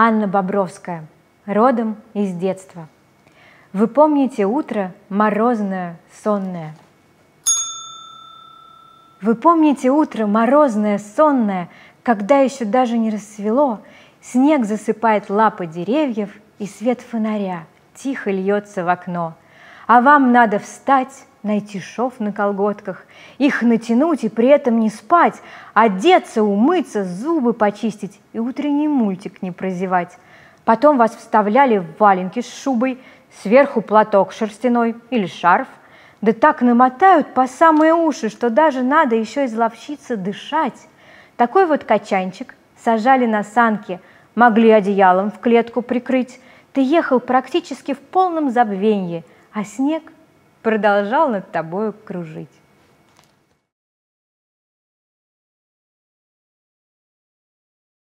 Анна Бобровская, родом из детства. Вы помните утро морозное, сонное? Вы помните утро морозное, сонное, когда еще даже не рассвело, снег засыпает лапы деревьев, и свет фонаря тихо льется в окно. А вам надо встать, найти шов на колготках, их натянуть и при этом не спать, одеться, умыться, зубы почистить и утренний мультик не прозевать. Потом вас вставляли в валенки с шубой, сверху платок шерстяной или шарф, да так намотают по самые уши, что даже надо еще изловчиться дышать. Такой вот качанчик сажали на санки, могли одеялом в клетку прикрыть. Ты ехал практически в полном забвенье, а снег продолжал над тобою кружить.